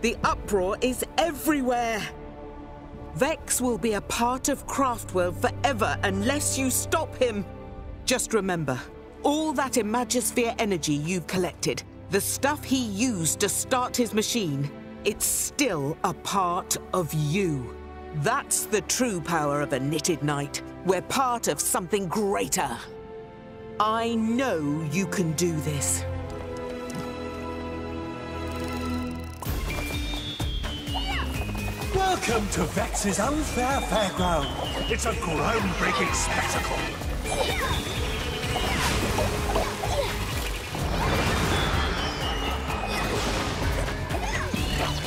The uproar is everywhere. Vex will be a part of Craftworld forever unless you stop him. Just remember, all that Imagisphere energy you've collected, the stuff he used to start his machine, it's still a part of you. That's the true power of a knitted knight. We're part of something greater. I know you can do this. Welcome to Vex's Unfair Fairground. It's a groundbreaking spectacle.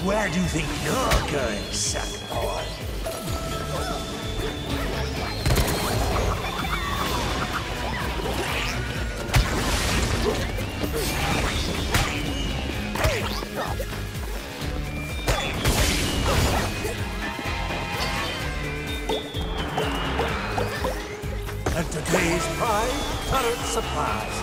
Where do you think you're going? And prize, current supplies.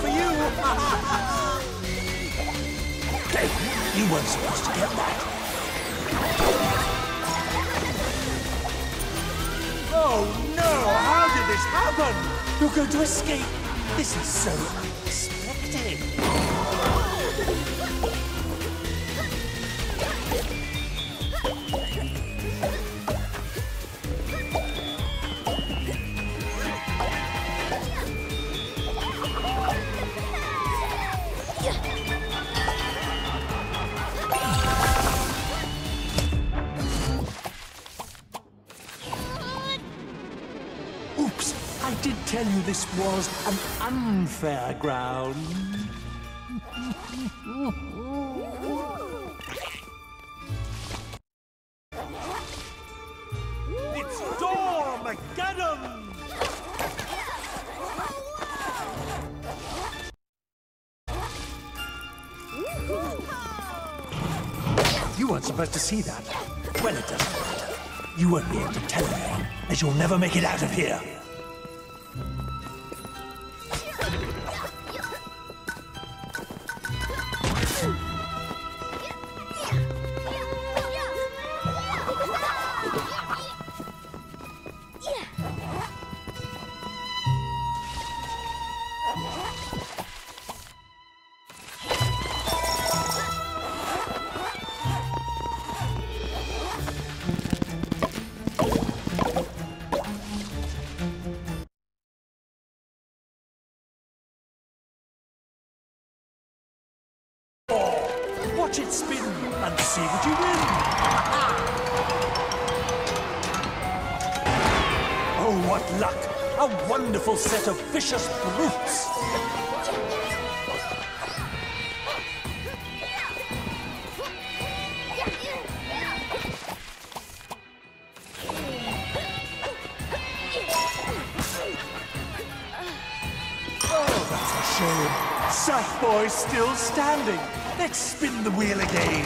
For you! hey, you weren't supposed to get that. Oh no! How did this happen? You're going to escape. This is so tell you this was an unfair ground. it's Dormageddon! You weren't supposed to see that. Well, it doesn't matter. You won't be able to tell anyone, as you'll never make it out of here. Watch it spin and see what you win. oh, what luck! A wonderful set of vicious brutes. Oh, that's a shame. Sackboy's still standing. Let's spin the wheel again.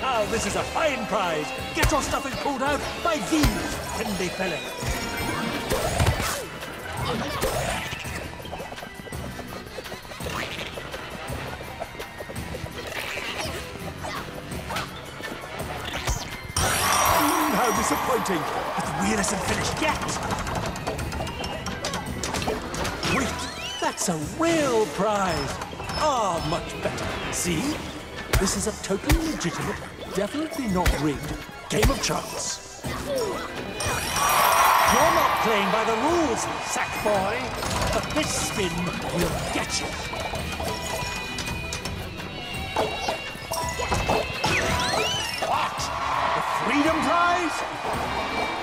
Now this is a fine prize. Get your stuff and pulled out by these friendly fellas. Mm, How disappointing! But the wheel isn't finished yet. That's a real prize. Ah, much better. See? This is a totally legitimate, definitely not rigged game of chance. You're not playing by the rules, Sackboy. But this spin will get you. What? The Freedom Prize?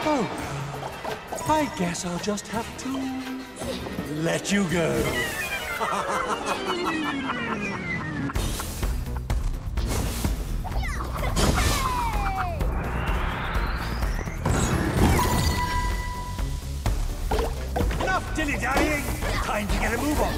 Oh, I guess I'll just have to let you go. Enough dilly-dallying! Time to get a move on.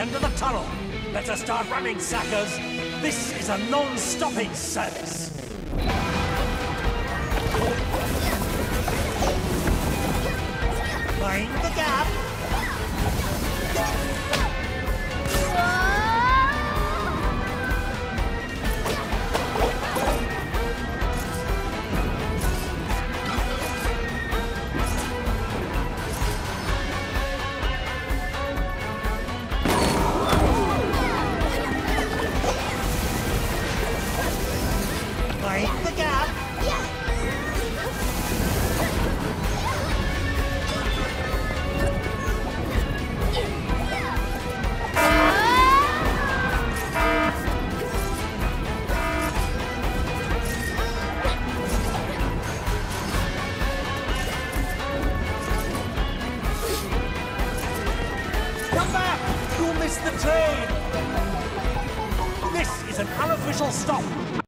End of the tunnel. Let us start running, sackers. This is a non-stopping service. Find the gap. Miss the train! This is an unofficial stop.